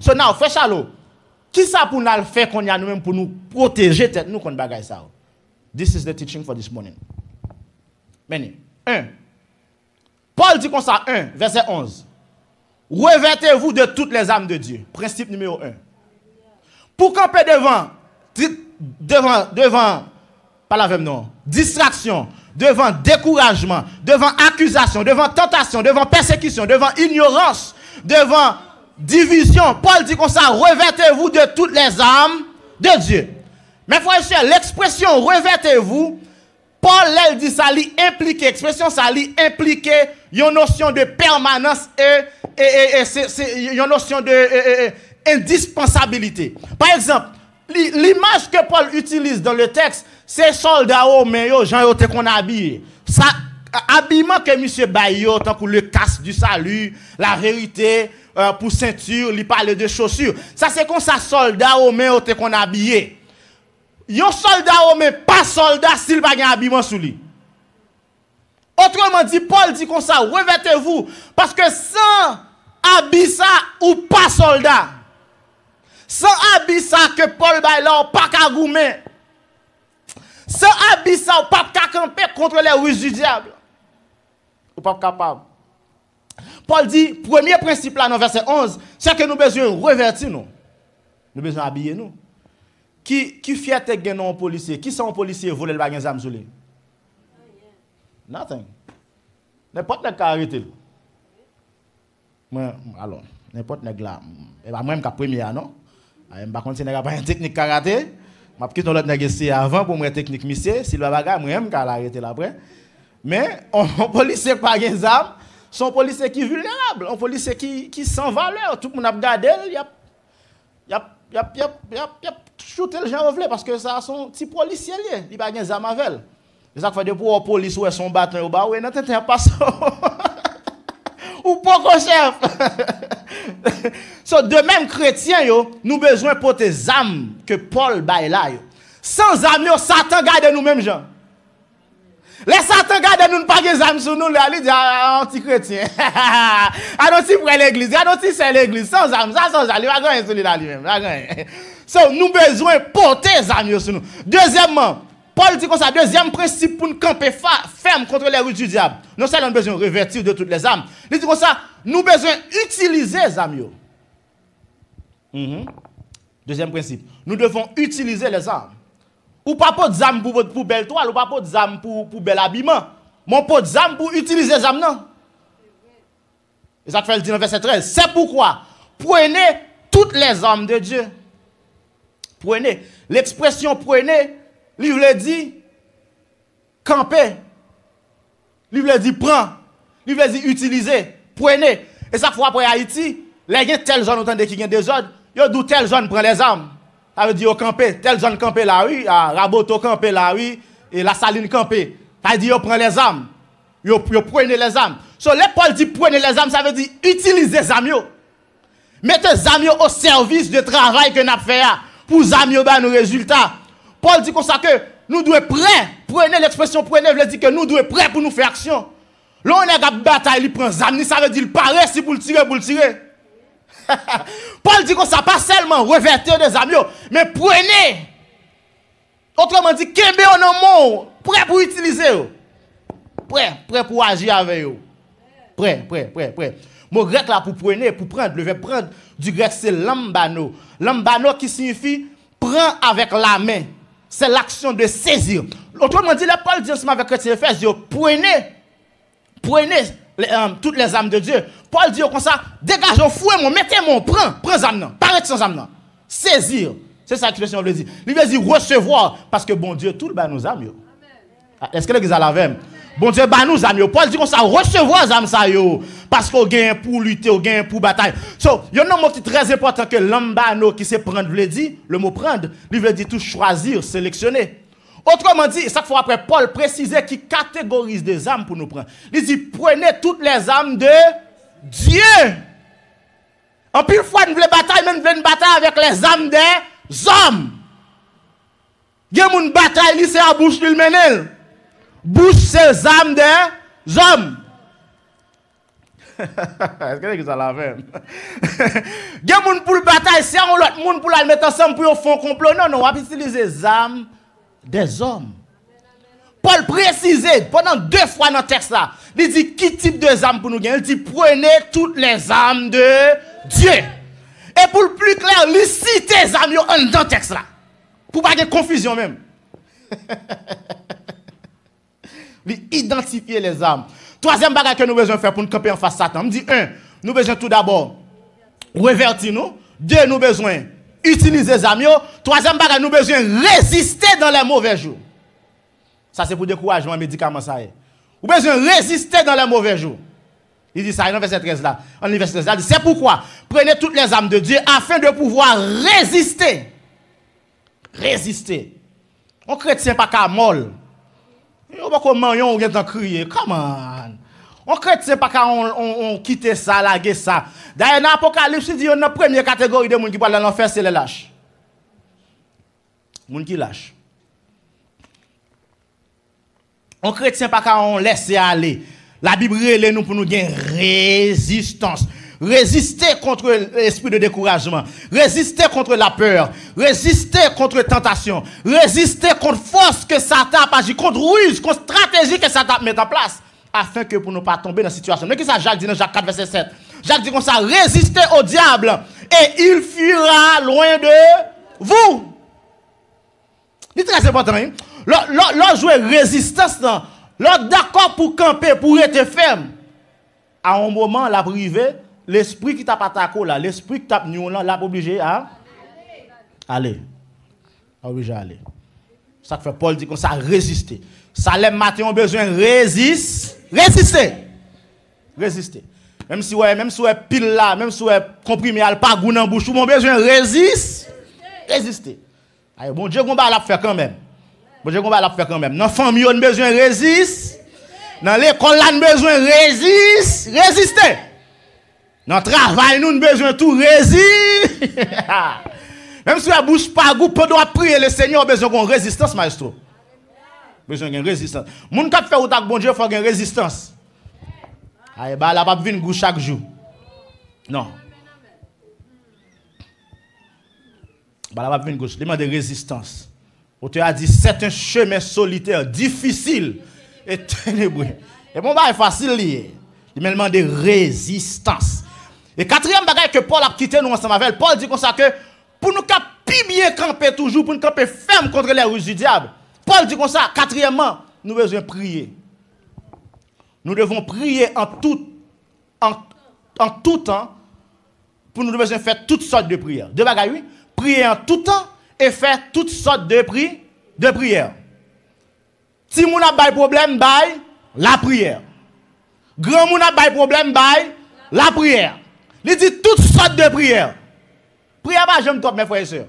So now, frère Chalo, qui ça pour nous faire qu'on a nous-mêmes pour nous protéger nous contre bagaille ça? This is the teaching for this morning. Meni, 1. Paul dit comme ça, 1, verset 11. Revêtez-vous de toutes les âmes de Dieu. Principe numéro 1. Pour camper devant, devant, devant, pas la même non, distraction, devant découragement, devant accusation, devant tentation, devant persécution, devant ignorance, devant division. Paul dit comme ça, revêtez-vous de toutes les âmes de Dieu. Mais frère et sœurs, l'expression revêtez-vous, Paul elle dit ça li implique, expression ça li implique une notion de permanence et, et, et, une notion de. Par exemple, li- l'image que Paul utilise dans le texte, c'est soldats romains, gens qu'on habillé. Ça, habillement que monsieur Bayo, tant pour le casque du salut, la vérité, euh, pour ceinture, il parle de chaussures. Ça, c'est comme ça, soldats romains yo te qu'on habillé. Yon soldat romain, pas soldat s'il pas un habillement sous lui. Autrement dit, Paul dit comme ça, revêtez-vous. Parce que sans habit ou pas soldat, sans habit que Paul bail là, pas qu'à sans habit ça ou pas qu'à camper contre les ruses du diable, ou pas capable. Paul dit, premier principe là dans verset 11, c'est que nous besoin revêtir nous. Nous besoin habiller nous. Qui, qui fierté gen non policier? Qui sont policier volé le bagage lui? Nothing. N'importe qui a arrêté. alors, n'importe qui là. Et bah, moi, je suis premier, non? Je ne sais pas pas une technique karaté. Je vais l'autre négocier avant pour moi technique monsieur. Si le bagage, je vais l'arrêter là après. Mais, on, policier pas gen zam, son policier qui est vulnérable, un policier qui, qui sans valeur. Tout le monde a regardé, il y a y a y a y a y a y a gens parce que ça son petit policier il pas gain zam avec c'est ça que fait de pour police ou son bâton au bas ouais non t'entends pas ça ou pas chef so de même chrétien yo nous besoin pour tes âmes que Paul bail là sans âme Satan garde nous mêmes gens les Satan garde nous pas des âmes sur nous, là, il dit ah, anti-chrétien. Ah non, si pour l'église, ah non, si c'est l'église, sans âme, sans âme, il va gagner sur lui là. So, nous besoin porter les âmes sur nous. Deuxièmement, Paul dit comme ça, deuxième principe pour nous camper ferme contre les rues du diable. Non seulement besoin revêtir de toutes les âmes, il dit ça, nous besoin utiliser les âmes. Mhm. Deuxième principe, nous devons utiliser les âmes. Ou pas pour âmes pour, belle toile, ou pas pour âmes pour, pour bel habillement. Mon pot âmes pour utiliser les âmes, non. Et ça fait le dit dans verset 13. C'est pourquoi, prenez toutes les âmes de Dieu. Prenez. L'expression prenez, livre le dit, camper. Livre le dit prends. Livre le dit utiliser. Prenez. Et ça fois après Haïti, les gens telle zone autant qui ont des ordres, yo d'où telle zone prend les âmes. Ça veut dire au camper, telle zone camper là oui, à Raboto camper là oui, et la saline camper. Ça veut dire yo prend les âmes. Yo, yo prenez les âmes. So, les Paul dit prenez les âmes, ça veut dire utilisez les yo. Mettez les yo au service de travail que nous avons fait là, pour les ba nos résultats. Paul dit comme ça que nous devons être prêts. Prenez l'expression prenez, veut dire que nous devons être prêts pour nous faire action. Là, on est à bataille, il prend zam, ça veut dire il si pour le tirer, pour le tirer. Paul dit comme ça, pas seulement revêtir des yo, mais prenez. Autrement dit, kembe en prêt pour utiliser. Prêt, prêt pour agir avec eux. Prêt, prêt, prêt, prêt. Mon grec là pour prendre, pour prendre, le verbe prendre du grec c'est lambano. Lambano qui signifie prend avec la main. C'est l'action de saisir. Autrement dit, le Paul dit ensemble avec chrétien Ephésiens, prenez, prenez les, euh, toutes les âmes de Dieu. Paul dit comme ça, dégagez, fouez moi, mettez mon, prends, prends âme non, paraît sans âme. Saisir. C'est ça que l'expression veut dire. Il veut dire recevoir, parce que bon Dieu, tout le bas nous âmes. Ah, Est-ce que l'église a la même? Bon Dieu, bah nous yo. Paul dit comme ça, recevoir les âmes ça yo. Parce qu'on gagne pour lutter, on gagne pour bataille. So, il y a un mot qui est très important que l'ambano qui se prendre veut dire, le mot prendre, lui veut dire tout choisir, sélectionner. Autrement dit, chaque fois après, Paul précisait qu'il catégorise des âmes pour nous prendre. Il dit, prenez toutes les âmes de Dieu. En pile fois, nous voulons bataille, mais nous voulons une bataille avec les âmes des hommes. Il y a une bataille, c'est à bouche qu'il mène. Bouche, c'est les âmes des hommes. Est-ce que ça la même? Il y a pour le bataille, c'est un autre moun pour la mettre ensemble pour faire complot. Non, non, on va utiliser les âmes des hommes. Paul précise pendant deux fois dans le texte là, il dit qui type de âmes pour nous gagner? Il dit prenez toutes les âmes de Dieu. Et pour le plus clair, il cite les âmes dans le texte là. Pour pas de confusion même. il identifier les âmes. Troisième bagage que nous besoin faire pour nous camper en face Satan. Me dit un, nous besoin tout d'abord revertir nous. Deux, nous besoin utiliser les âmes. Troisième bagage, nous besoin résister dans les mauvais jours. Ça c'est pour découragement médicament ça est. Vous besoin résister dans les mauvais jours. Il dit ça dans verset 13 là. Verset 13 là, il c'est pourquoi? Prenez toutes les âmes de Dieu afin de pouvoir résister. Résister. On chrétien pas qu'à molle. On va comment on vient crier. Come on. On chrétien pas qu'à on, quitte ça, laguer ça. D'ailleurs dans l'Apocalypse, il dit une première catégorie de monde qui parle dans l'enfer, c'est les lâches. Monde qui lâche. On chrétien pas qu'à on laisser aller. La Bible relève nous pour nous gagner résistance. Résister contre l'esprit de découragement. Résister contre la peur. Résister contre la tentation. Résister contre force que Satan a agi, contre ruse, contre stratégie que Satan met en place. Afin que pour ne pas tomber dans la situation. Mais que ça Jacques dit dans Jacques 4, verset 7. Jacques dit comme ça, résistez au diable et il fuira loin de vous. C'est très important. Hein? Lorsque jouer résistance, lorsque d'accord pour camper, pour être ferme, à un moment, la privée, l'esprit qui t'a attaqué là, l'esprit qui t'a nous là, l'a obligé à aller. Obligé à aller. Ça fait Paul dit qu'on ça résister. Ça les matin ont besoin résister, résister. Résister. Même si ouais, même si ouais pile là, même si ouais comprimé al pas goût dans bouche, mon besoin résister. Résister. Aïe, bon Dieu va la faire quand même. Bon Dieu va la faire quand même. Dans famille on besoin résister. Dans l'école là on besoin résister, résister. Dans travail, nous avons besoin tout résister. Même si la bouche pas goût, pendant prier le Seigneur, besoin d'une résistance, maestro. Besoin d'une résistance. Moun qui fait ou bon Dieu, faut une résistance. Aïe, bah, la pas venir goût chaque jour. Non. Bah, la pas venir goût. demande de résistance. Auteur a dit, c'est un chemin solitaire, difficile et ténébreux. Et bon, bah, c'est facile lié. Il me demande de résistance. Et quatrième bagage que Paul a quitté nous ensemble avec, Paul dit comme ça que pour nous bien camper toujours, pour nous camper ferme contre les ruses du diable. Paul dit comme ça, quatrièmement, nous devons prier. Nous devons prier en tout, en, tout temps pour nous devons faire toutes sortes de prières. De bagages, oui. Prier en tout temps et faire toutes sortes de, prières. de prières. Si nous avons des problème, la prière. Grand moun a des problème, la prière. Il dit toutes sortes de prières. Prière pas j'aime top mes frères et sœurs.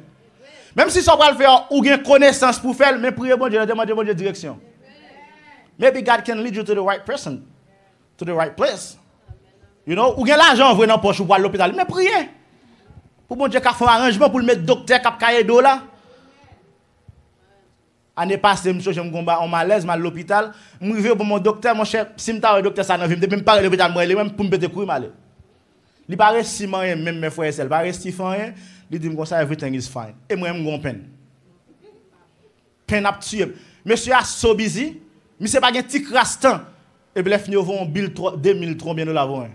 Même si ça va le faire ou une connaissance pour faire, mais priez bon Dieu, demandez bon Dieu direction. Maybe God can lead you to the right person, to the right place. You know, ou bien l'argent envoyé dans poche ou à l'hôpital, mais priez. Pour bon Dieu qu'a fait un arrangement pour le mettre docteur cap cahier d'eau là. Année passée, monsieur, je me combat en malaise, mal l'hôpital. Je suis pour mon docteur, mon chef, si je suis docteur, ça n'a pas de me parler de l'hôpital, moi, même pour me péter couille, mal. Il pas resti rien même mes frères et sœurs, pas resti rien, il dit comme ça everything is fine. Et moi même gon peine. Peine a tué. Monsieur a so c'est pas un petit crastan. Et puis il vont bill 2000 combien de l'avons.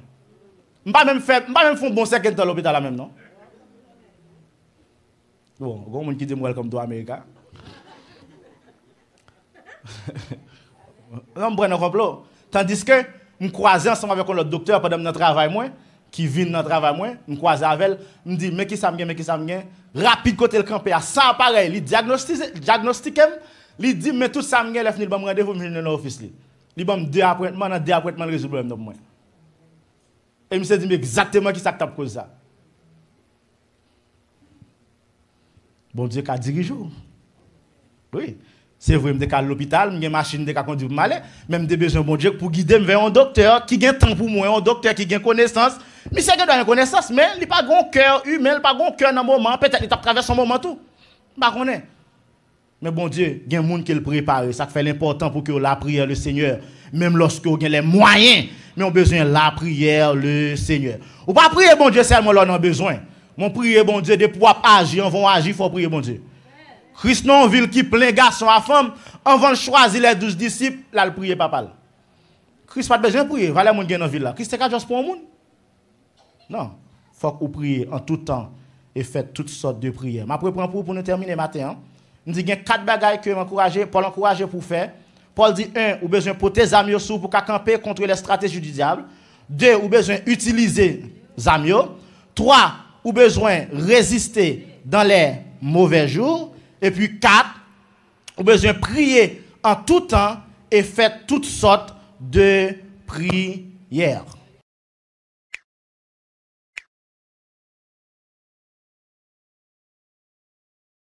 M'pas même fait, m'pas même font bon second à l'hôpital là même non? Bon, gon monde qui dit welcome to me prendre un complot. Tandis que me croiser ensemble avec le docteur pendant notre travail moi qui vient dans le travail, je croise avec elle, me dit, mais qui ça me mais qui ça rapide côté le campé, à ça pareil, il diagnostique, il dit, mais tout ça me gagne, il me rendez-vous, je dans l'office. Il me deux appointements, dans deux appointements, résoudre le problème de. Et il me dit, exactement qui ça cause ça? Bon Dieu, qu'a dirigé. Oui. C'est vrai, je suis à l'hôpital, j'ai une machine de conduire mal, même des besoins bon Dieu pour guider vers un docteur qui a temps pour moi, un docteur qui a connaissance. Mais c'est que une connaissance, mais il n'a pas de cœur humain, il n'a pas de cœur dans le moment, peut-être qu'il traverse un moment tout. Je ne Mais bon Dieu, il y a des gens qui le préparent. Ça fait l'important pour que la prière le Seigneur, même lorsque vous avez les moyens, mais on a besoin de la prière le Seigneur. Ou pas prier bon Dieu seulement là on a besoin. Mon prier bon Dieu de pouvoir agir, on va agir, il faut prier bon Dieu. Christ non ville qui plein garçon à femme, on va choisir les douze disciples, là le prier papa. Christ pas besoin de prier, voilà mon dans ville là. Christ c'est juste pour un monde. Non, faut que vous priez en tout temps et faites toutes sortes de prières. Je prends pour pour nous terminer matin. Hein. Je dis qu'il y a quatre bagailles que m'encourager, Paul encourage pour faire. Paul dit un, ou besoin pour tes amis sous pour camper contre les stratégies du diable. Deux, ou besoin utiliser amis. Trois, ou besoin résister dans les mauvais jours. Et puis quatre, ou besoin prier en tout temps et faire toutes sortes de prières.